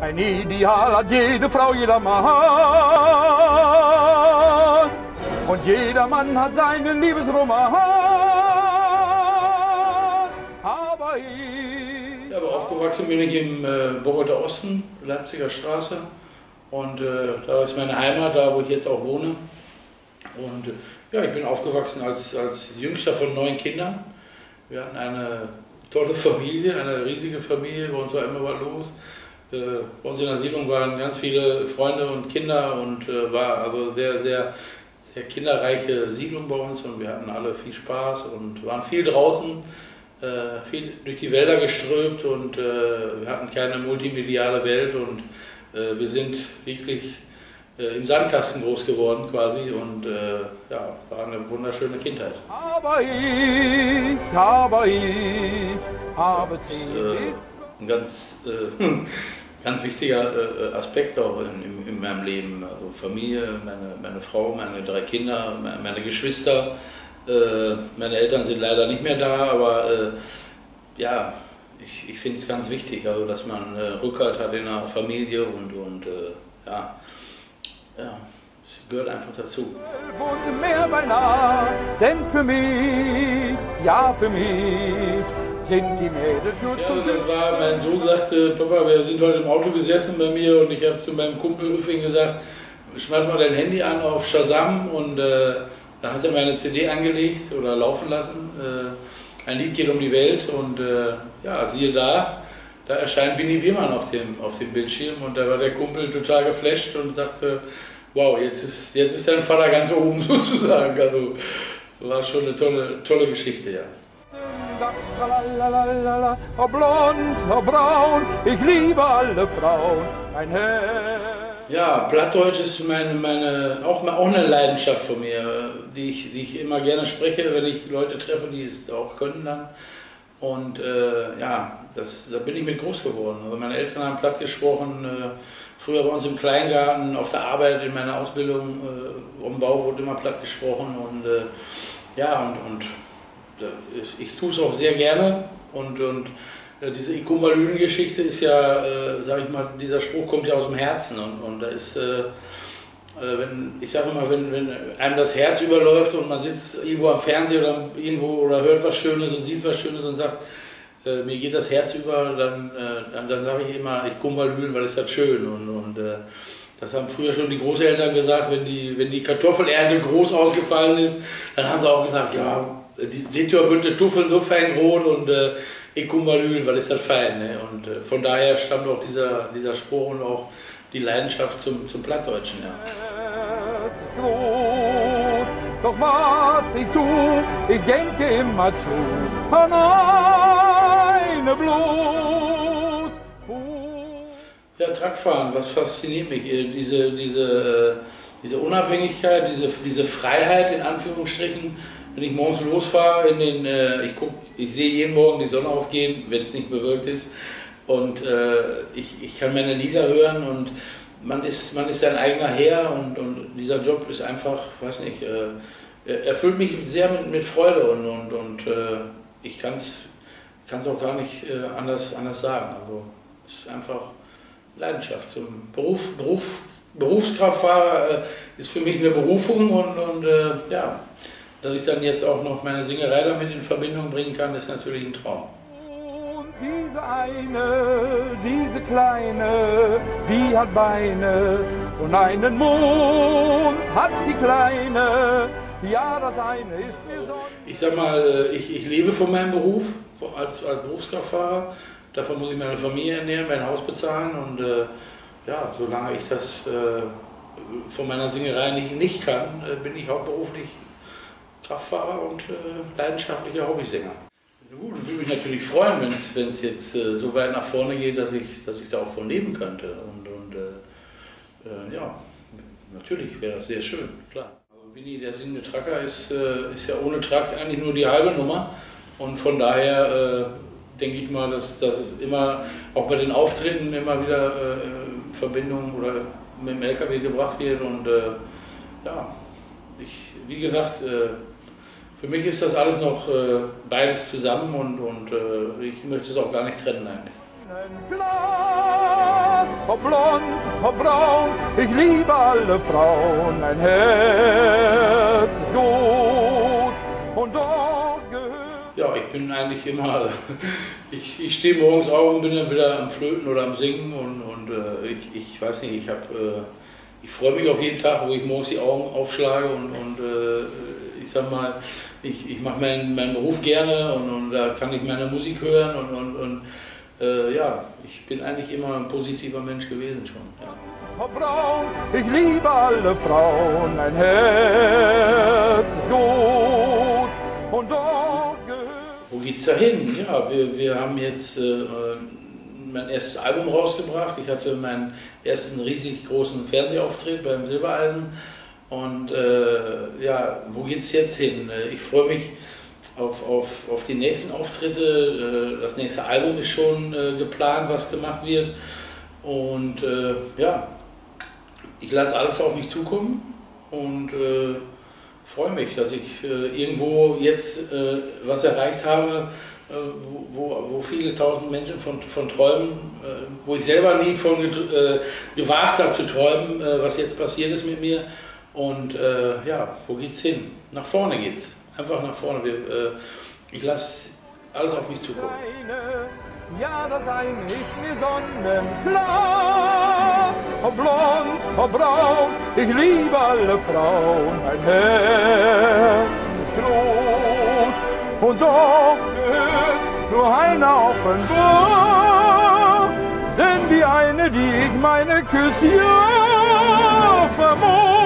Ein Ideal hat jede Frau, jeder Mann. Und jeder Mann hat seinen Liebesroman. Aber ich. Ja, aber aufgewachsen bin ich im äh, Bochoter Osten, Leipziger Straße. Und äh, da ist meine Heimat, da wo ich jetzt auch wohne. Und äh, ja, ich bin aufgewachsen als, als jüngster von neun Kindern. Wir hatten eine tolle Familie, eine riesige Familie, bei uns war immer was los. Äh, bei uns in der Siedlung waren ganz viele Freunde und Kinder und äh, war also sehr, sehr, sehr kinderreiche Siedlung bei uns und wir hatten alle viel Spaß und waren viel draußen, äh, viel durch die Wälder geströmt und wir hatten keine multimediale Welt und wir sind wirklich im Sandkasten groß geworden quasi und ja, war eine wunderschöne Kindheit. Aber ich, aber ich habe zehn ein ganz ganz wichtiger äh, Aspekt auch in, in, in, meinem Leben. Also Familie, meine, meine Frau, meine drei Kinder, meine, Geschwister. Äh, meine Eltern sind leider nicht mehr da, aber äh, ja, ich, ich finde es ganz wichtig, also dass man äh, Rückhalt hat in der Familie und, und äh, ja, ja, es gehört einfach dazu. Und mehr beinahe, denn für mich, ja für mich Mädels nur ja, das war, mein Sohn sagte, Papa, wir sind heute im Auto gesessen bei mir und ich habe zu meinem Kumpel Rüffing gesagt, schmeiß mal dein Handy an auf Shazam und äh, dann hat er meine CD angelegt oder laufen lassen. Äh, ein Lied geht um die Welt und äh, ja, siehe da, da erscheint Winnie Biermann auf dem, auf dem Bildschirm und da war der Kumpel total geflasht und sagte, wow, jetzt ist, jetzt ist dein Vater ganz oben sozusagen. Also war schon eine tolle, tolle Geschichte, ja. Oh blond, oh braun, ich liebe alle Frauen, ein Herr. Ja, Plattdeutsch ist meine, meine, auch, auch eine Leidenschaft von mir, die ich, die ich immer gerne spreche, wenn ich Leute treffe, die es auch können dann. Und äh, ja, das, da bin ich mit groß geworden. Also meine Eltern haben platt gesprochen, äh, früher bei uns im Kleingarten, auf der Arbeit, in meiner Ausbildung, äh, um Bau wurde immer platt gesprochen. Und äh, ja, und, und ich, tue es auch sehr gerne und, und äh, diese Ikumalünen-Geschichte ist ja, äh, sage ich mal, dieser Spruch kommt ja aus dem Herzen und, und da ist, äh, äh wenn, ich sage immer, wenn, wenn einem das Herz überläuft und man sitzt irgendwo am Fernseher oder irgendwo oder hört was Schönes und sieht was Schönes und sagt, äh, mir geht das Herz über, dann, äh, dann, dann sage ich immer, ich mal weil es halt schön und, und das haben früher schon die Großeltern gesagt, wenn die, wenn die Kartoffelernte groß ausgefallen ist, dann haben sie auch gesagt, ja, die, die Türbünde Tuffel so fein rot und äh, ich komme mal weil ist halt fein. Ne? Und äh, von daher stammt auch dieser, dieser Spruch und auch die Leidenschaft zum, zum Plattdeutschen. Ja. Doch was ich tu, ich denke immer zu an eine bloß. Ja, Truckfahren, was fasziniert mich? Äh, diese, diese, äh, diese Unabhängigkeit, diese, diese Freiheit in Anführungsstrichen wenn ich morgens losfahre, in den, äh, ich, guck, ich sehe jeden Morgen die Sonne aufgehen, wenn es nicht bewölkt ist. Und äh, ich, ich kann meine Lieder hören und man ist, man ist sein eigener Herr und, und dieser Job ist einfach, weiß nicht, äh, erfüllt mich sehr mit, mit Freude und, und, und äh, ich kann es auch gar nicht äh, anders, anders sagen. Also es ist einfach Leidenschaft zum Beruf, Beruf Berufskraftfahrer äh, ist für mich eine Berufung und, und ja, dass ich dann jetzt auch noch meine Singerei damit in Verbindung bringen kann, ist natürlich ein Traum. Und diese eine, diese kleine, die hat Beine und einen Mund hat die kleine. Ja, das eine ist mir so. Ich sag mal, äh, ich, ich lebe von meinem Beruf als, als Berufskraftfahrer. Davon muss ich meine Familie ernähren, mein Haus bezahlen und äh, ja, solange ich das äh, von meiner Singerei nicht, nicht kann, äh, bin ich hauptberuflich Kraftfahrer und äh, leidenschaftlicher Hobbysänger. Gut, ich würde mich natürlich freuen, wenn es jetzt äh, so weit nach vorne geht, dass ich, dass ich da auch von leben könnte. Und, und äh, äh ja, natürlich wäre das sehr schön, klar. Aber Winnie, der singende Tracker, ist, äh, ist ja ohne Track eigentlich nur die halbe Nummer. Und von daher äh, denke ich mal, dass, dass es immer, auch bei den Auftritten, immer wieder Verbindungen oder mit dem LKW gebracht wird. Und ja, ich, wie gesagt, äh, für mich ist das alles noch äh, beides zusammen und, und äh, ich möchte es auch gar nicht trennen eigentlich. ob blond, ob braun, ich liebe alle Frauen, mein Herz ist gut und doch gehört. Ja, ich bin eigentlich immer, ich, ich stehe morgens auf und bin dann wieder am Flöten oder am Singen und, und äh, ich, ich weiß nicht, ich habe, äh, ich freue mich auf jeden Tag, wo ich morgens die Augen aufschlage und, und äh, ich sag mal, ich, ich mache meinen, meinen Beruf gerne und, und da kann ich meine Musik hören und, und, und äh, ja, ich bin eigentlich immer ein positiver Mensch gewesen schon. Ja. Braun, ich liebe alle Frauen, mein Herz ist gut und doch gehört. Wo geht's da hin? Ja, wir, wir haben jetzt äh, mein erstes Album rausgebracht. Ich hatte meinen ersten riesig großen Fernsehauftritt beim Silbereisen. Und äh, ja, wo geht's jetzt hin? Ich freue mich auf, auf, auf die nächsten Auftritte. Äh, das nächste Album ist schon äh, geplant, was gemacht wird. Und äh, ja, ich lasse alles auf mich zukommen und äh, freue mich, dass ich äh, irgendwo jetzt äh, was erreicht habe, äh, wo, wo viele tausend Menschen von, von träumen, äh, wo ich selber nie von äh, gewagt habe zu träumen, was jetzt passiert ist mit mir. Und ja, wo geht's hin? Nach vorne geht's. Einfach nach vorne. Wir, ich lasse alles auf mich zukommen. Ja, das eine ist mir sonnenklar. Ob blond, ob braun, ich liebe alle Frauen. Mein Herz ist groß und doch gehört nur einer offenbar. Denn die eine, die ich meine, küsse, ja, vermut.